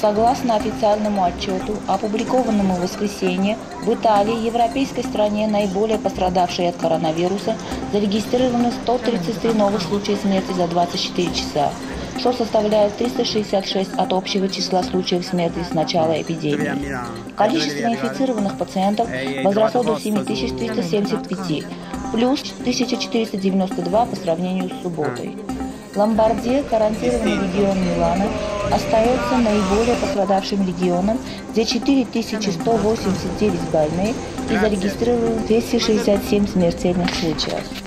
Согласно официальному отчету, опубликованному в воскресенье, в Италии, европейской стране, наиболее пострадавшей от коронавируса, зарегистрированы 133 новых случая смерти за 24 часа, что составляет 366 от общего числа случаев смерти с начала эпидемии. Количество инфицированных пациентов возросло до 7375, плюс 1492 по сравнению с субботой. Ломбардия, гарантированный регион Милана, остается наиболее пострадавшим регионом, где 4189 больных и зарегистрировано 267 смертельных случаев.